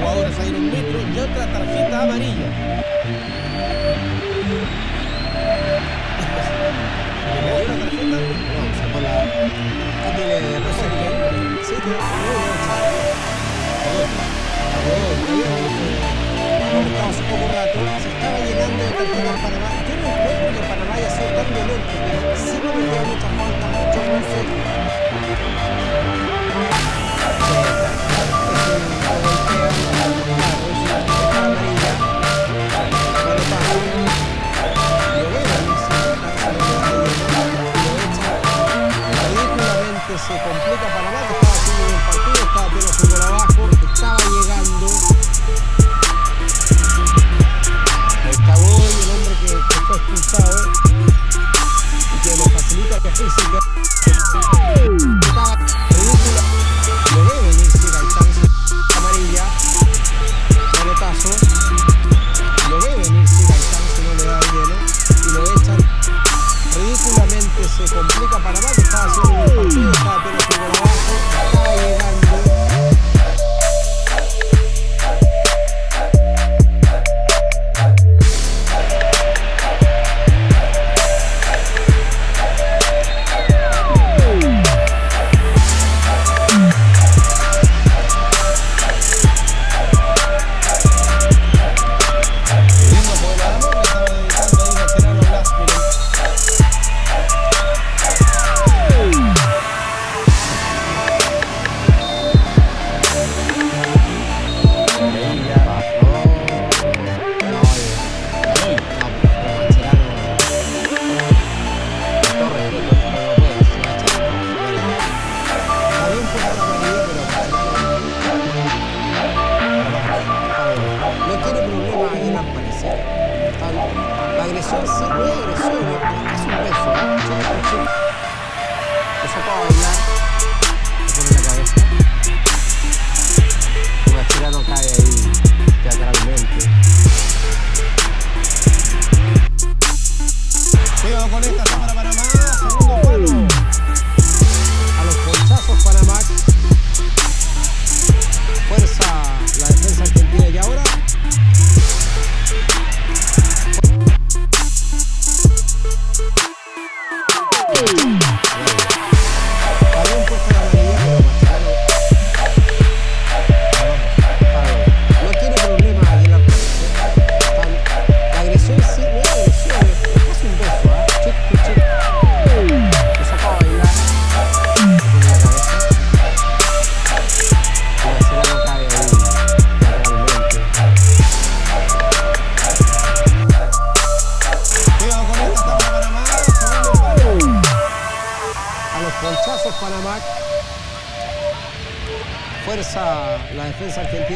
jugadores ahí en un metro y otra tarjeta amarilla. ¿Le dio una tarjeta? No, un poco rato, se estaba llenando de tarjetas Panamá. Yo no que Panamá haya sido tan violento, se complica Panamá que Agresión sí, no cae ahí teatralmente. con esta, está para Panamá, segundo palo. A los ponchazos Panamá. Whoa. A los ponchazos Panamá. Fuerza la defensa argentina.